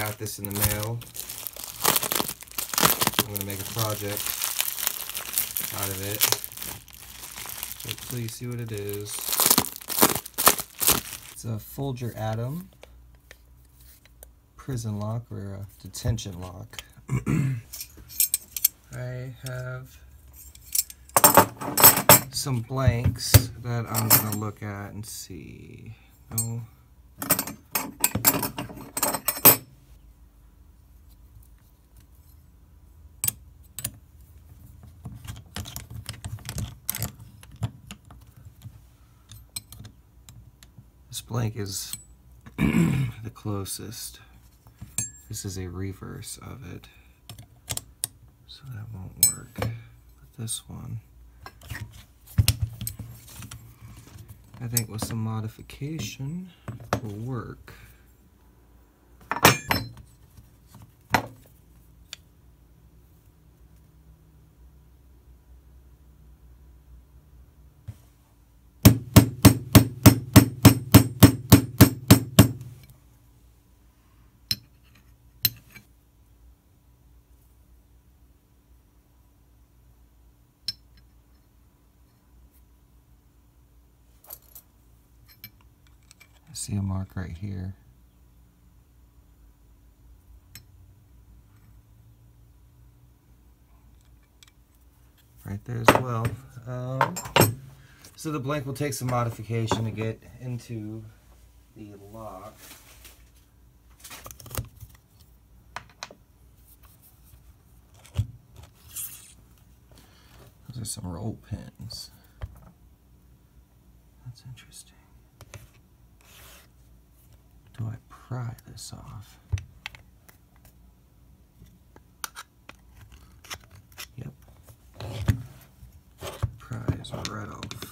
got this in the mail. I'm going to make a project out of it. So please see what it is. It's a Folger Adam prison lock or a detention lock. I have some blanks that I'm going to look at and see. No. Blank is the closest. This is a reverse of it, so that won't work. But this one, I think with some modification, will work. I see a right here. Right there as well. Um, so the blank will take some modification to get into the lock. Those are some roll pins. That's interesting. Do I pry this off? Yep. Pries right off.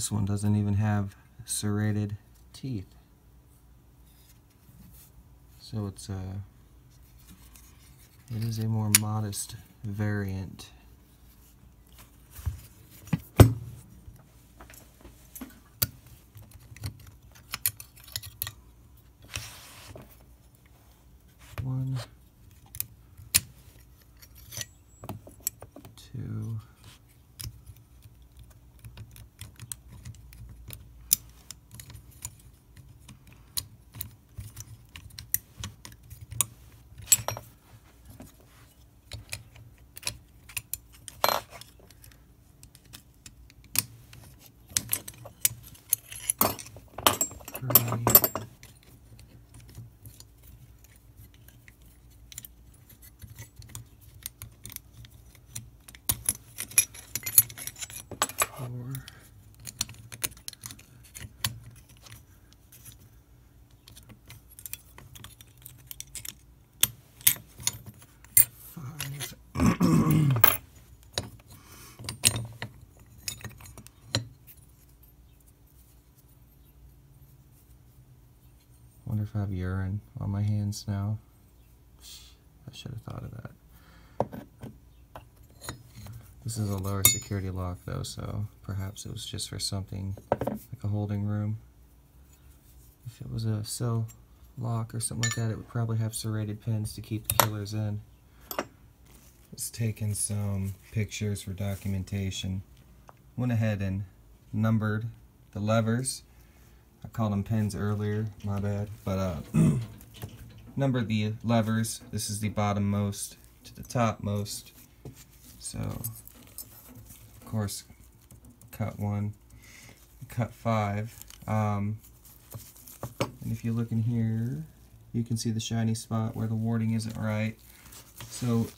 This one doesn't even have serrated teeth. So it's a, it is a more modest variant. One, two, three, four, five. Wonder if I have urine on my hands now. I should have thought of that. This is a lower security lock though, so perhaps it was just for something like a holding room. If it was a cell lock or something like that, it would probably have serrated pins to keep the killers in. Just taking some pictures for documentation. Went ahead and numbered the levers. I called them pins earlier, my bad. But uh, numbered the levers. This is the bottom most to the top most. So, of course, cut one, cut five. Um, and if you look in here, you can see the shiny spot where the warding isn't right. So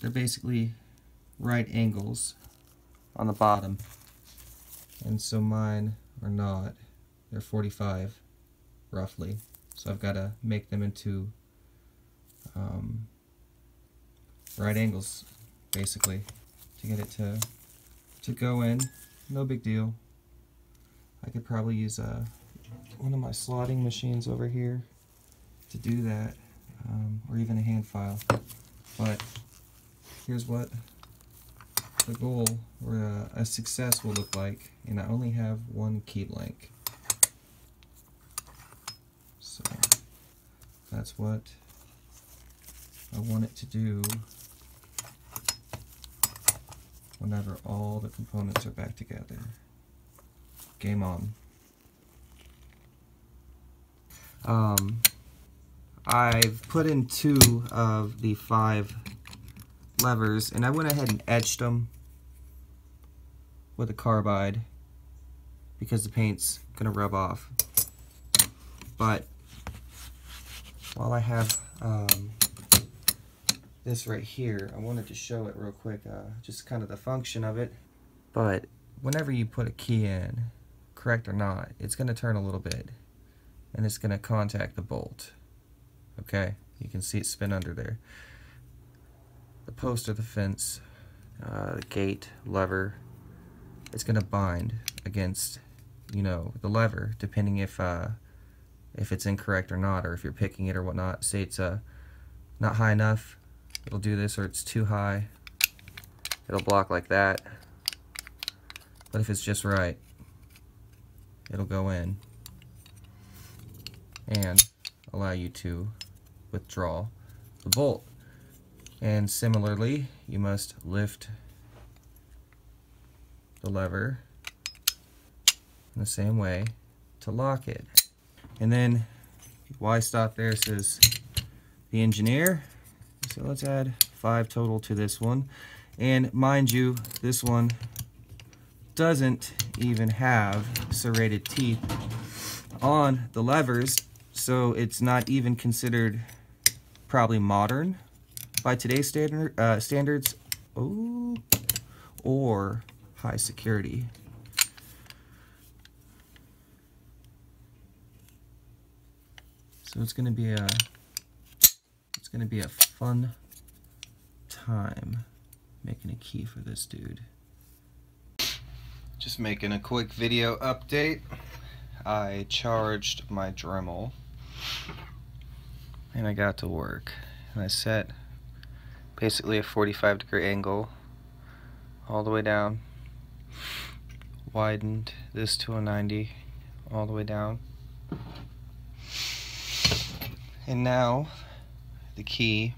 they're basically right angles on the bottom. And so mine are not. They're 45, roughly. So I've got to make them into um, right angles, basically, to get it to to go in. No big deal. I could probably use uh, one of my slotting machines over here to do that, um, or even a hand file. But here's what the goal or a, a success will look like, and I only have one key link. So that's what I want it to do whenever all the components are back together. Game on. Um, I've put in two of the five levers and I went ahead and etched them with a carbide because the paint's gonna rub off. But while I have um, this right here, I wanted to show it real quick, uh, just kind of the function of it. But whenever you put a key in, correct or not, it's going to turn a little bit and it's going to contact the bolt. Okay, you can see it spin under there. The post or the fence, uh, the gate, lever, it's going to bind against, you know, the lever, depending if uh, if it's incorrect or not, or if you're picking it or whatnot. Say it's uh, not high enough, it'll do this, or it's too high, it'll block like that. But if it's just right, it'll go in and allow you to withdraw the bolt. And similarly, you must lift the lever in the same way to lock it. And then why stop there says the engineer. So let's add five total to this one. And mind you, this one doesn't even have serrated teeth on the levers, so it's not even considered probably modern by today's standard, uh, standards oh, or high security. So it's going to be a it's going to be a fun time making a key for this dude. Just making a quick video update. I charged my Dremel and I got to work and I set basically a 45 degree angle all the way down widened this to a 90 all the way down and now the key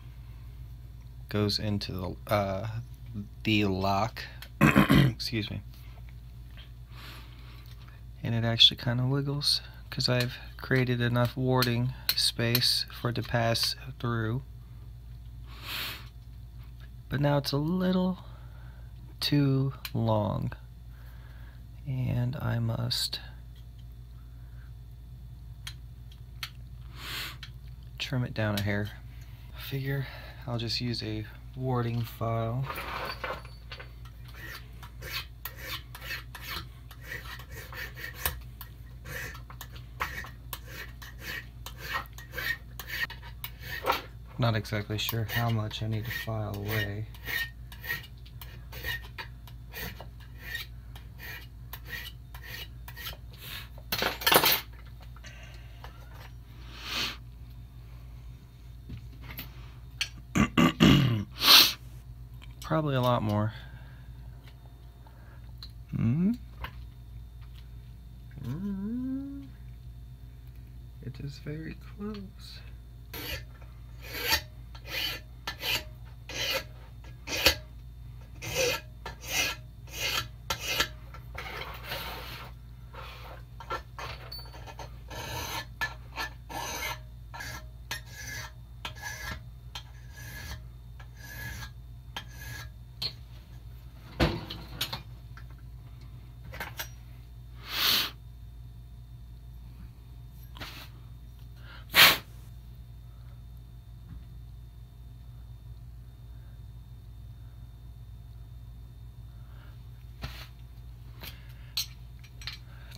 goes into the, uh, the lock. Excuse me. And it actually kind of wiggles because I've created enough warding space for it to pass through. But now it's a little too long and I must trim it down a hair. I figure I'll just use a warding file. Not exactly sure how much I need to file away. Probably a lot more. Hmm? Mm. It is very close.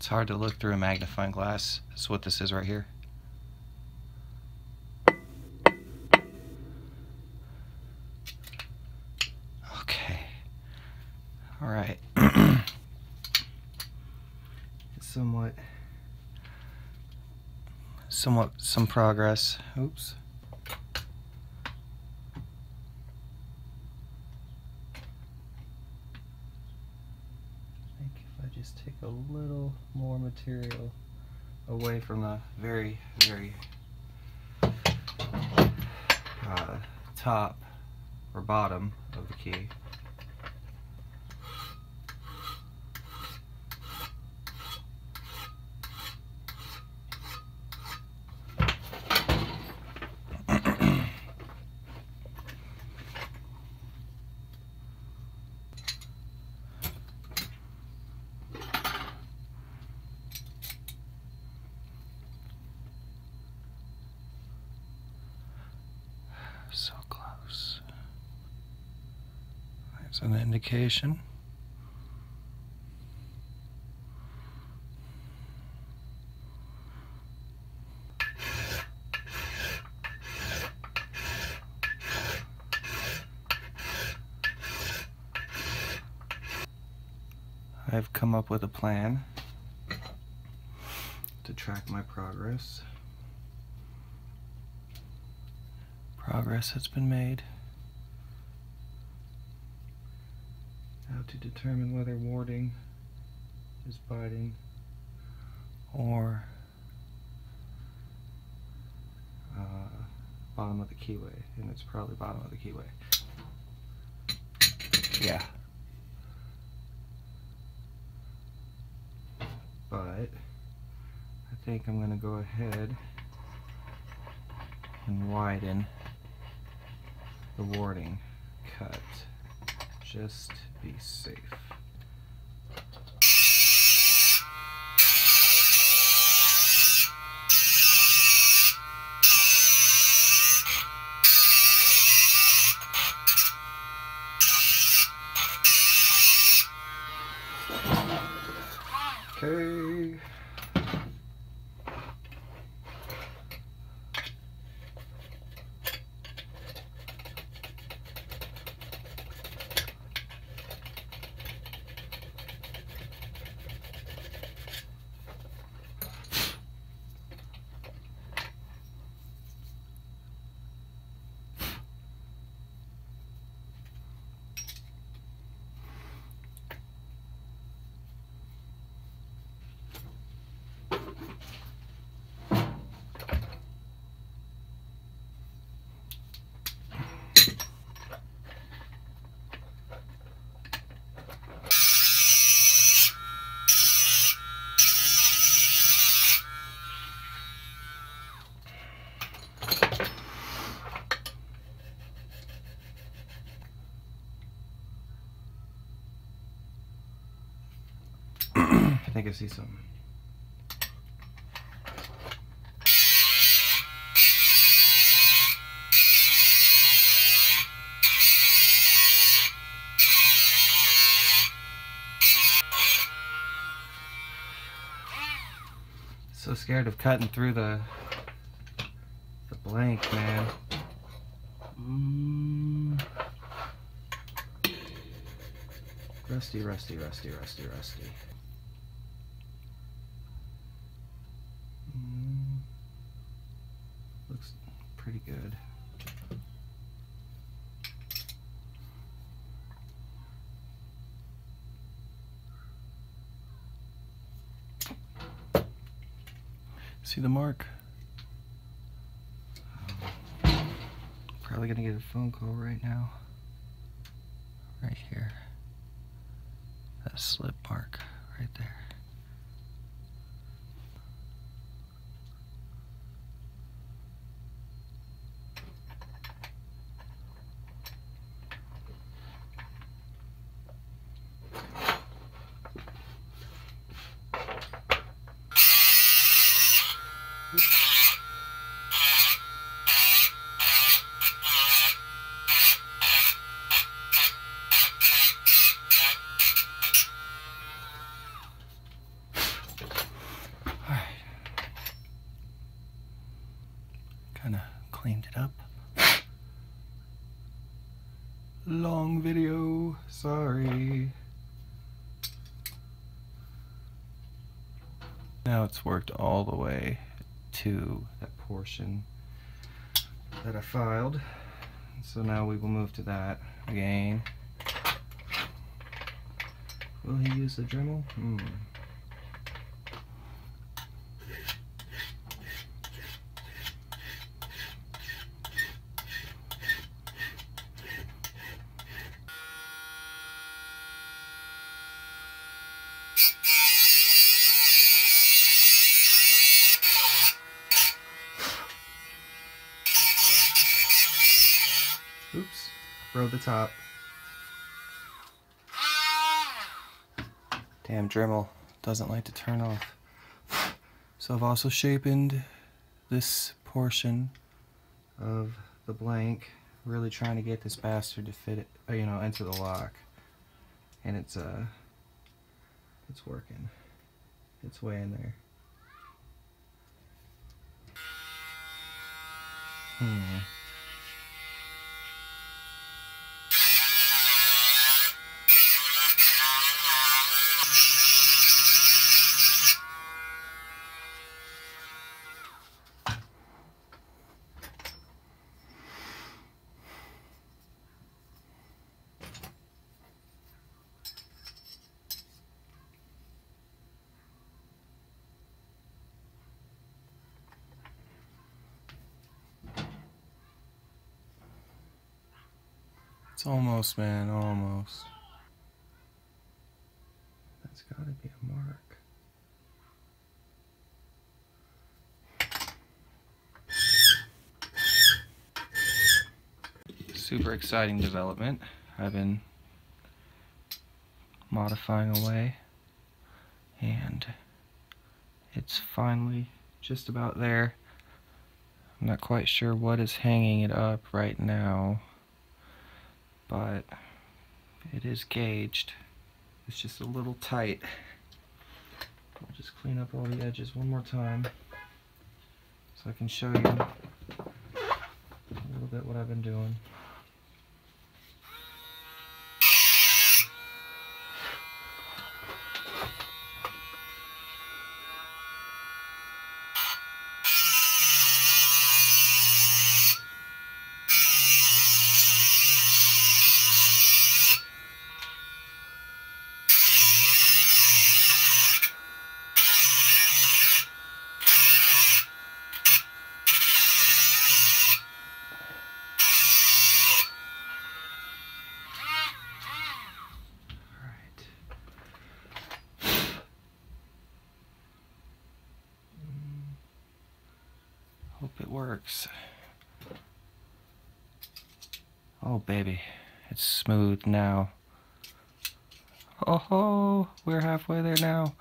It's hard to look through a magnifying glass. That's what this is right here. Okay. All right. somewhat, somewhat, some progress. Oops. More material away from the very, very uh, top or bottom of the key. So close. There's I've come up with a plan to track my progress. Progress has been made. Now to determine whether warding is biting or uh, bottom of the keyway, and it's probably bottom of the keyway. Yeah. But I think I'm gonna go ahead and widen the warding cut just be safe. Think see something. So scared of cutting through the the blank, man. Mm. Rusty, rusty, rusty, rusty, rusty. Mm. Looks pretty good. See the mark? Probably gonna get a phone call right now. cleaned it up. Long video, sorry. Now it's worked all the way to that portion that I filed. So now we will move to that again. Will he use the Dremel? Hmm. Oops, broke the top. Damn Dremel doesn't like to turn off. So I've also shapened this portion of the blank, really trying to get this bastard to fit it, uh, you know, into the lock. And it's uh, it's working. It's way in there. Hmm. Almost, man, almost. That's gotta be a mark. Super exciting development. I've been modifying away and it's finally just about there. I'm not quite sure what is hanging it up right now but it is gauged. It's just a little tight. I'll just clean up all the edges one more time so I can show you a little bit what I've been doing. Alright. Mm. Hope it works. Oh, baby. It's smooth now. Oh, ho, we're halfway there now.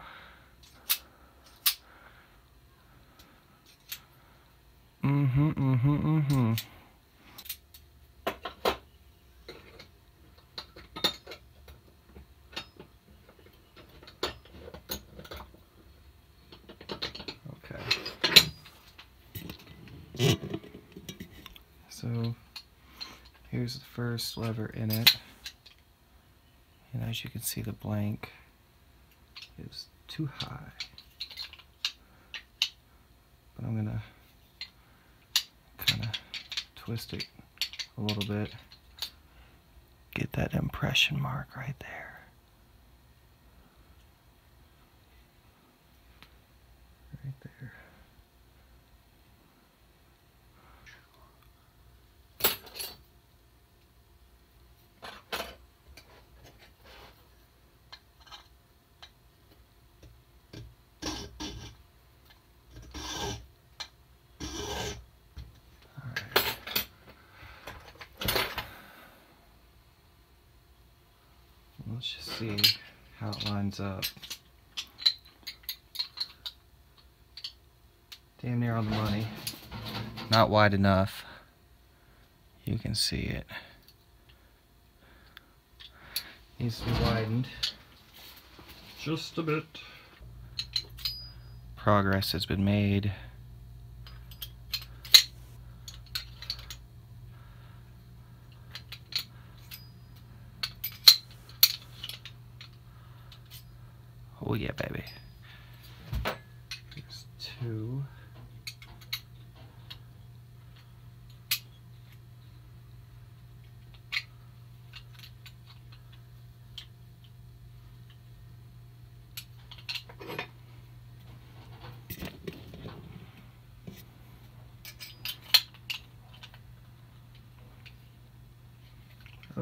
Mm-hmm, mm-hmm, mm-hmm. Okay. So here's the first lever in it. And as you can see the blank is too high. But I'm gonna kind of twist it a little bit. Get that impression mark right there. Right there. Let's just see how it lines up. Damn near on the money. Not wide enough. You can see it. Needs to be widened. Just a bit. Progress has been made. Oh yeah, baby.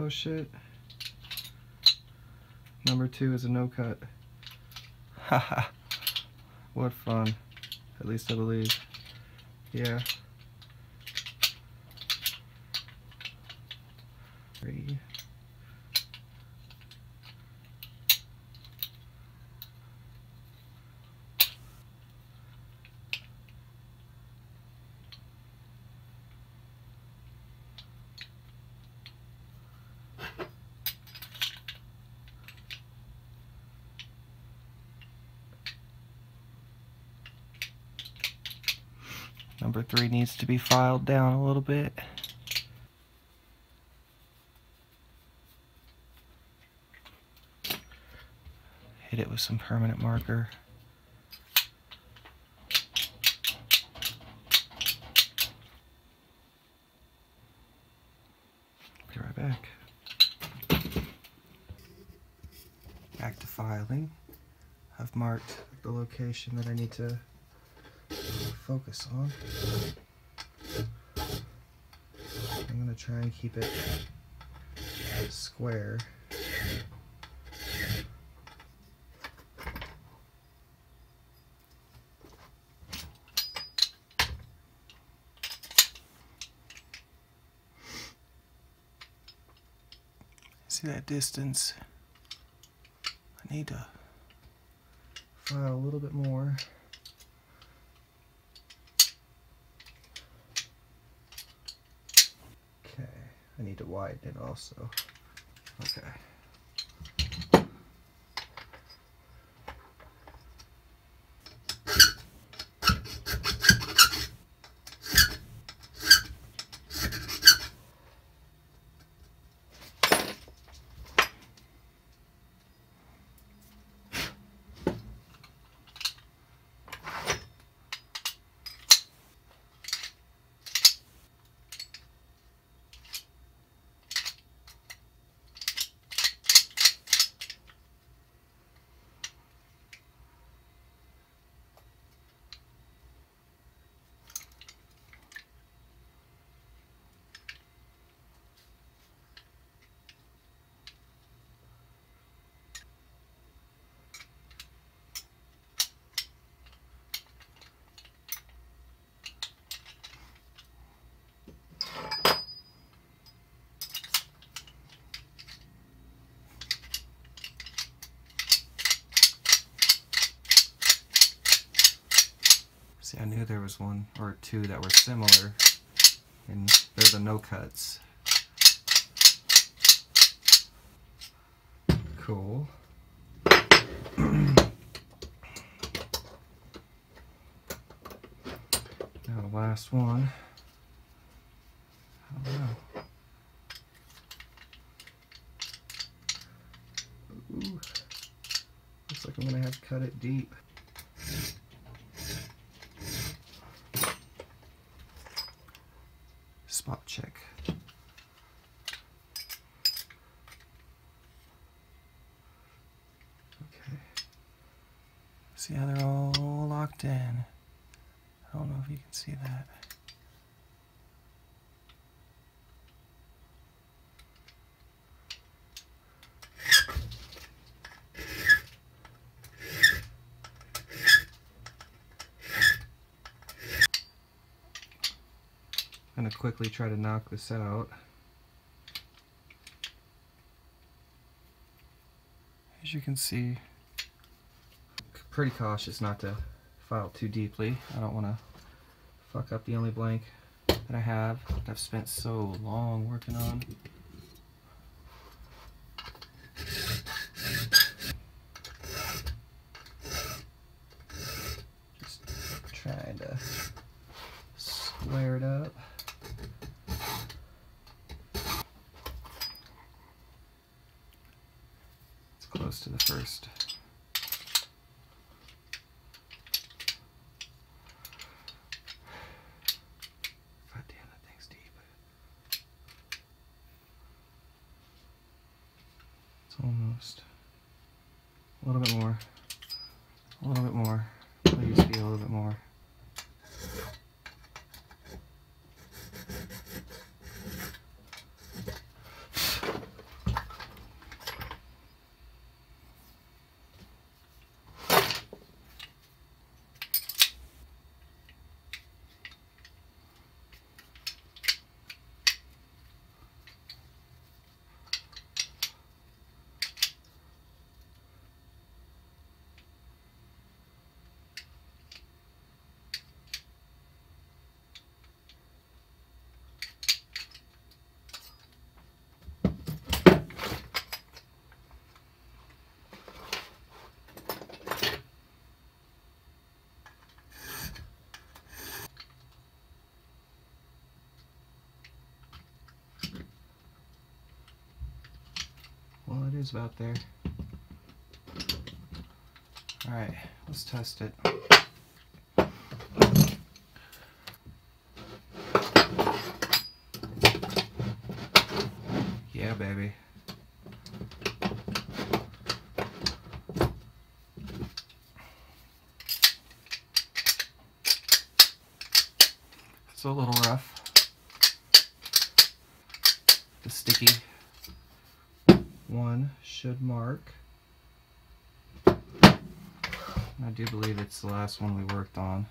Oh shit. Number two is a no cut. Haha. what fun. At least I believe. Yeah. Three. Number three needs to be filed down a little bit. Hit it with some permanent marker. Be right back. Back to filing. I've marked the location that I need to focus on. Going to try and keep it square. See that distance? I need to file a little bit more. Okay, I need to widen it also. Knew there was one or two that were similar, and they're the no cuts. Cool. now the last one. I don't know. Ooh. Looks like I'm gonna have to cut it deep. spot check. Okay. See how they're all locked in. I don't know if you can see that. I'm gonna quickly try to knock this out. As you can see, pretty cautious not to file too deeply. I don't want to fuck up the only blank that I have that I've spent so long working on. Just trying to square it up. It's close to the first. God damn, that thing's deep. It's almost. A little bit more. A little bit more. Please be a little bit more. Is about there. Alright, let's test it. Yeah, baby. It's a little rough. The sticky one should mark. I do believe it's the last one we worked on.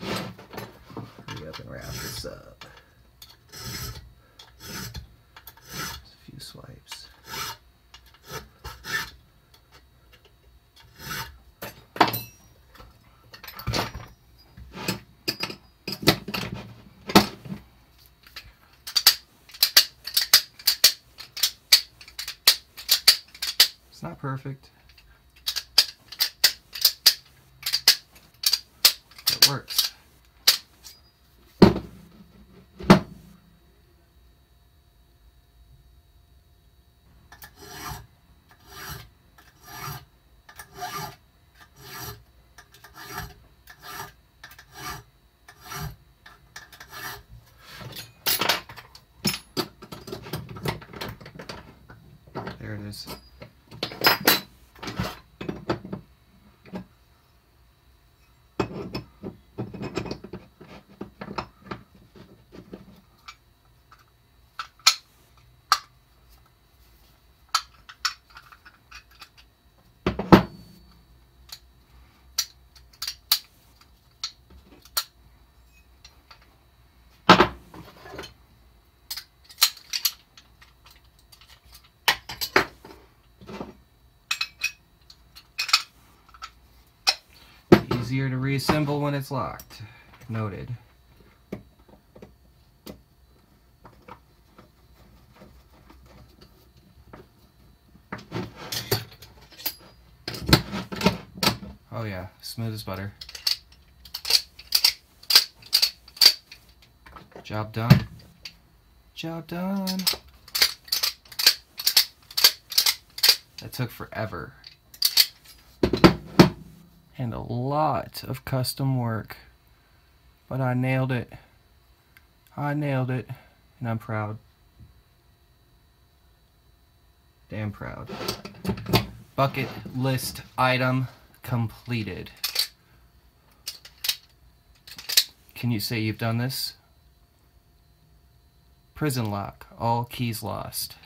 Hurry up and wrap this up. Just a few swipes. It's not perfect. It works. There it is. Easier to reassemble when it's locked. Noted. Oh yeah, smooth as butter. Job done. Job done. That took forever and a lot of custom work. But I nailed it. I nailed it, and I'm proud. Damn proud. Bucket list item completed. Can you say you've done this? Prison lock, all keys lost.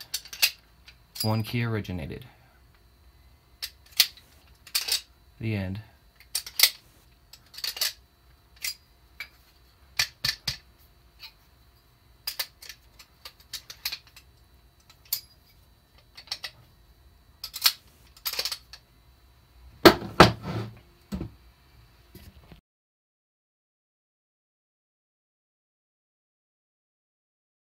One key originated. The end.